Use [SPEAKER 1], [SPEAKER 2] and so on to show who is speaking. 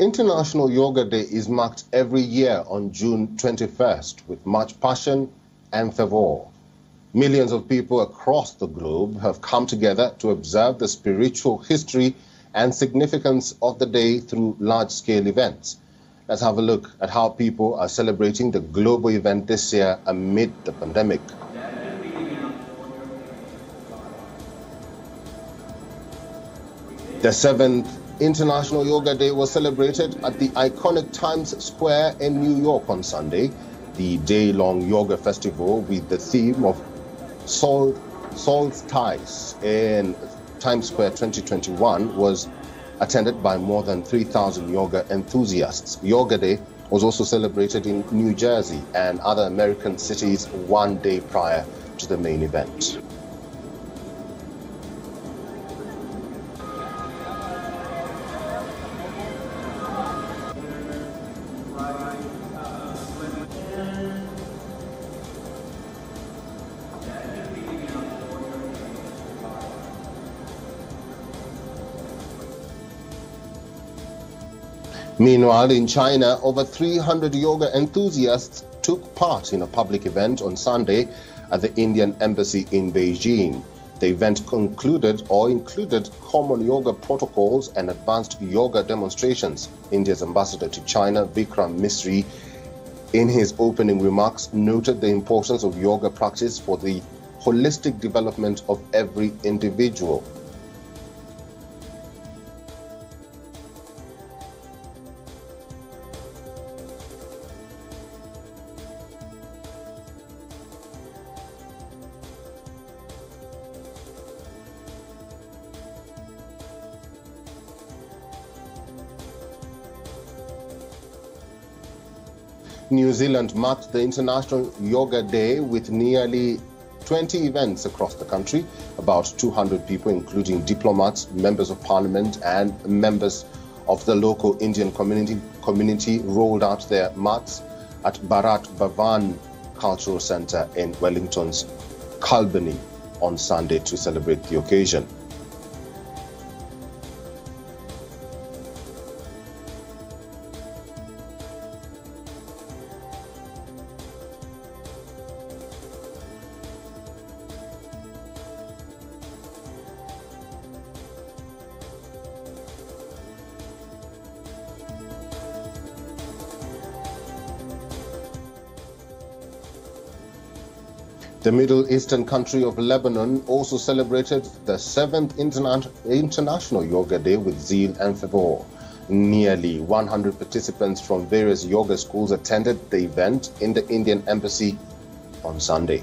[SPEAKER 1] International Yoga Day is marked every year on June 21st with much passion and fervor. Millions of people across the globe have come together to observe the spiritual history and significance of the day through large scale events. Let's have a look at how people are celebrating the global event this year amid the pandemic. The seventh International Yoga Day was celebrated at the iconic Times Square in New York on Sunday. The day long yoga festival with the theme of Sol, Solstice in Times Square 2021 was attended by more than 3,000 yoga enthusiasts. Yoga Day was also celebrated in New Jersey and other American cities one day prior to the main event. Meanwhile, in China, over 300 yoga enthusiasts took part in a public event on Sunday at the Indian Embassy in Beijing. The event concluded or included common yoga protocols and advanced yoga demonstrations. India's ambassador to China, Vikram Misri, in his opening remarks, noted the importance of yoga practice for the holistic development of every individual. New Zealand marked the International Yoga Day with nearly 20 events across the country. About 200 people, including diplomats, members of parliament, and members of the local Indian community, community rolled out their mats at Bharat Bhavan Cultural Centre in Wellington's Albany on Sunday to celebrate the occasion. The Middle Eastern country of Lebanon also celebrated the seventh Interna International Yoga Day with zeal and fervor. Nearly 100 participants from various yoga schools attended the event in the Indian Embassy on Sunday.